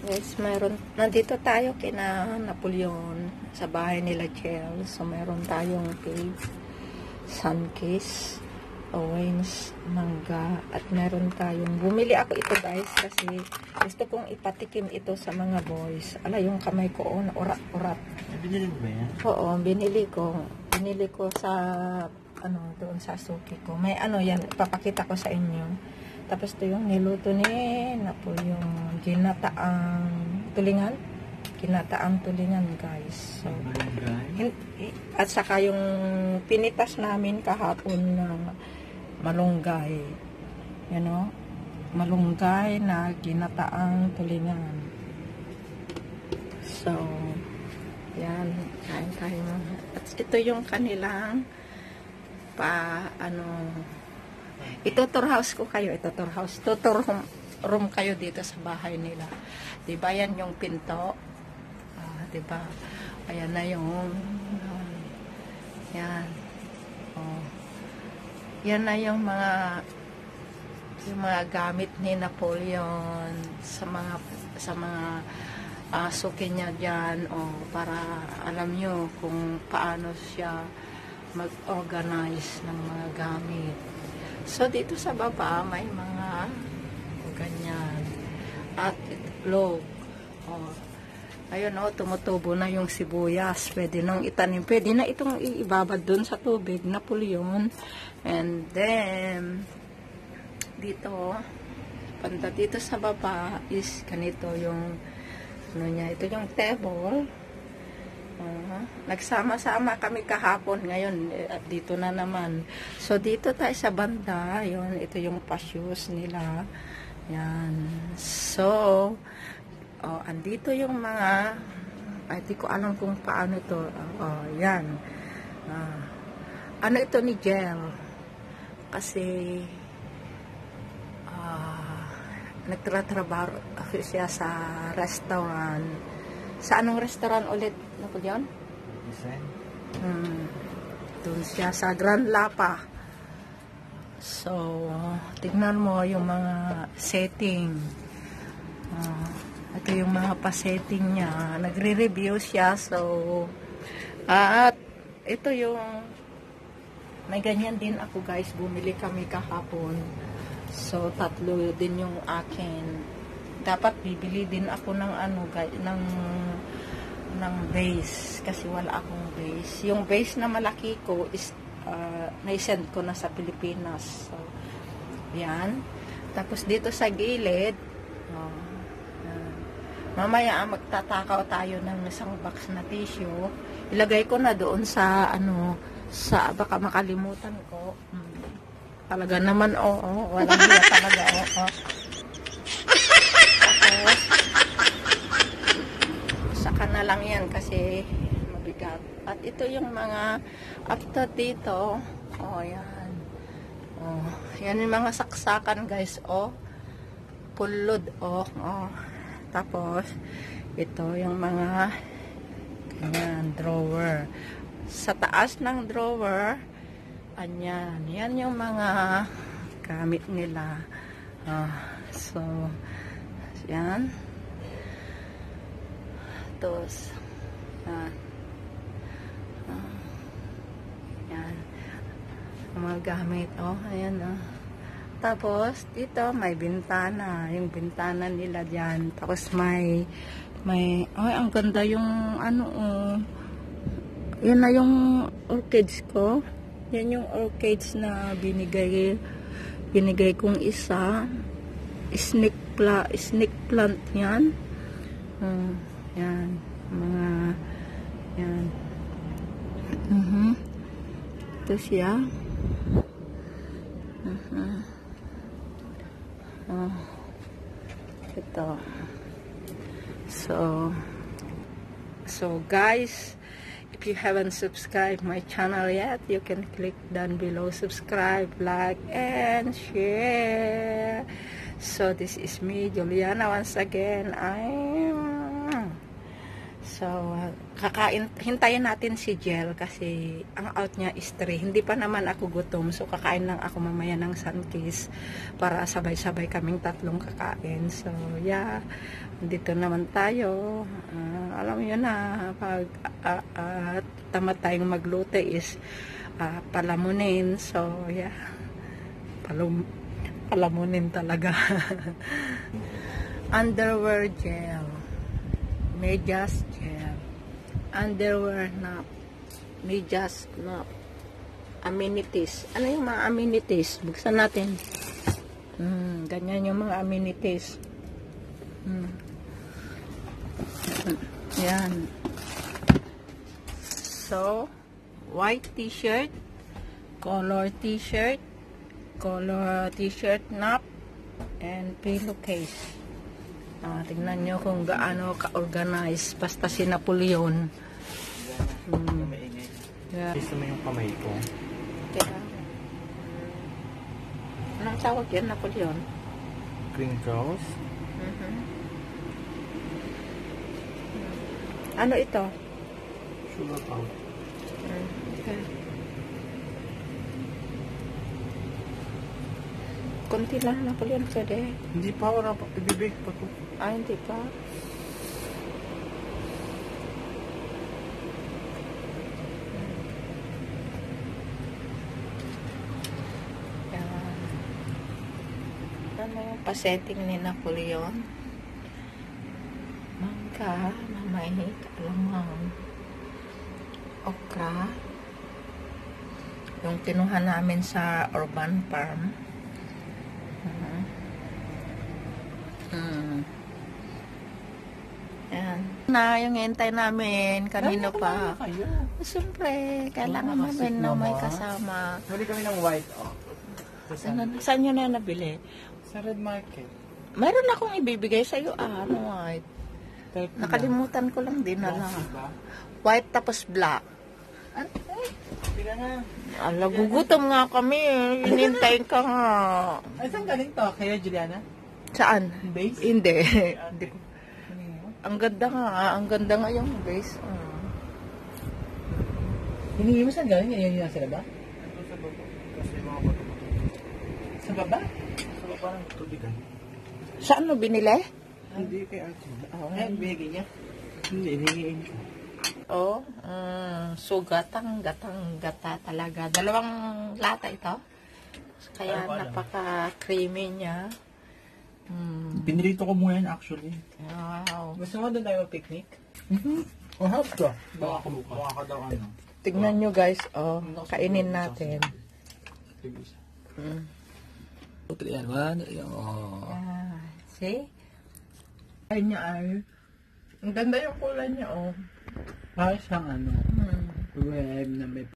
Guys, meron, nandito tayo kina Napoleon sa bahay nila Chel. So, meron tayong page, Sunkiss, Owens, Mangga, at meron tayong, bumili ako ito guys kasi gusto kong ipatikim ito sa mga boys. Ala, yung kamay ko, oh, urat-urat. Binili mo ba yan? Oo, binili ko. Binili ko sa, ano, doon sa suki ko. May ano yan, papakita ko sa inyo. Tapos ito yung niluto ni Napo, yung ginataang tulingan. Ginataang tulingan, guys. So, at saka yung pinitas namin kahapon na malunggay. You know? Malunggay na ginataang tulingan. So, yan. Kain tayo. At ito yung kanilang pa, ano, ito tour house ko kayo. Ito tour house. Ito tour room, room kayo dito sa bahay nila. Diba yan yung pinto? Ah, diba? Ayan na yung, yan. Oh. Yan na yung mga yung mga gamit ni Napoleon sa mga sa mga uh, suki niya dyan o para alam nyo kung paano siya mag-organize ng mga gamit. So, dito sa baba, may mga ganyan. At itlog. O, ayun o, tumutubo na yung sibuyas. Pwede nang itanim. Pwede na itong iibabad dun sa tubig, Napoleon. And then, dito, panda dito sa baba is ganito yung ano niya, ito yung table. Uh, nagsama-sama kami kahapon ngayon eh, dito na naman. So dito tayo sa banda, yun, ito yung pasyos nila. Yan. So, oh, andito yung mga ay, di ko alam kung paano to. Oh, yan. Ah, ano ito ni Gel? Kasi ah, nagtratrabaho siya sa restaurant. Sa anong restaurant ulit? Ano po yun? Design. Hmm. Doon siya sa Grand Lapa. So, tignan mo yung mga setting. Ah, ito yung mga pa-setting niya. Nagre-review siya. So, at ito yung may ganyan din ako guys. Bumili kami kahapon. So, tatlo din yung akin. Dapat bibili din ako ng ano, ng ng base kasi wala akong base. Yung base na malaki ko is uh, na-send ko na sa Pilipinas. So, yan. Tapos dito sa gilid, oh, yan. mamaya ah, magtatakaw tayo ng isang box na tissue. Ilagay ko na doon sa ano, sa baka makalimutan ko. Hmm. Talaga naman, oo, oh, oh, walang talaga, oo. Oh, Tapos, saka na lang yan kasi mabigat. At ito yung mga after dito. Oh, yan. Oh, yan yung mga saksakan guys. Oh, pulod. Oh, oh. Tapos, ito yung mga ganyan, drawer. Sa taas ng drawer, anyan. Yan yung mga gamit nila. Ah, so, yan. Tapos, yan. Ah, yan. Mga gamit. Oh, ayan oh. Tapos, dito may bintana. Yung bintana nila dyan. Tapos may, may, ay, ang ganda yung, ano, oh. Yan na yung orchids ko. Yan yung orchids na binigay, binigay kong isa. Snake, pla, snake plant yan. Hmm. Yan. Mga, yan. Mhm. Uh Ito siya. Mhm. Oh. Ito. So, so guys, if you haven't subscribed my channel yet, you can click down below, subscribe, like, and share. So, this is me, Juliana, once again. I'm So, kakain, hintayin natin si Jel kasi ang out niya is 3. Hindi pa naman ako gutom. So, kakain lang ako mamaya ng sunkist para sabay-sabay kaming tatlong kakain. So, yeah. Dito naman tayo. Ah, alam niyo na, pag ah, ah, tamad tayong magluto is ah, palamunin. So, yeah. Palum palamunin talaga. Underwear gel. Medyas. Underwear na medyas na amenities. Ano yung mga amenities? Buksan natin. Hmm, ganyan yung mga amenities. Hmm. Yan. So, white t-shirt, color t-shirt, color t-shirt nap, and pillowcase. Ah, tingnan nyo kung gaano ka-organize. Basta si Napoleon. Hmm. Yeah. Gusto mo yung kamay ko? Kaya, anong tawag yan, Napoleon? Crinkles? Mhm. Ano ito? Sugar powder. Okay. Kunti lang Napoleon pwede. Hindi pa, wala pa. Ibibig pa to. Ah, hindi pa. Yan. Ano yung pasetting ni Napoleon? Mangga, mamay, alamang, okra, yung kinuha namin sa urban farm. Hmm. Yan. Na, yung hintay namin, kanino pa. kayo. Siyempre, kailangan nakasik din na may kasama. Huli kami ng white. Oh. Saan, saan nyo na nabili? Sa red market. Meron akong ibibigay sa iyo, ah, ano, white. Type na. Nakalimutan ko lang din ba? White tapos black. Ano? Ay, Tira na. Ala, gugutom nga kami. eh. Inintay ka nga. Ay, saan galing to? Kaya Juliana? Saan? Base? Hindi. Hindi. Ang ganda nga, ah. ang ganda nga yung base. Ah. Hiningi mo saan galing? Yan yung nasa laba? Ito sa baba. Kasi mga bato Sa baba? Sa baba ng tubigan. Saan mo binili? Hindi kay Ate. Oo. Ay, binigay niya. Hindi, hiningiin ko. Oh, mm, so gatang, gatang, gata talaga. Dalawang lata ito. Kaya napaka-creamy niya. Mm. Pinrito ko muna yan actually. Wow. Gusto mo doon tayo mag-picnic? Mm-hmm. Oh, help ka. Baka ka Baka ka daw ano. Tignan nyo guys, oh, kainin natin. Mm. Yan, one. Oh. Ah, see? Ay niya ay. Ang ganda yung kulay niya, oh. Parang siyang ano, Hmm. web na may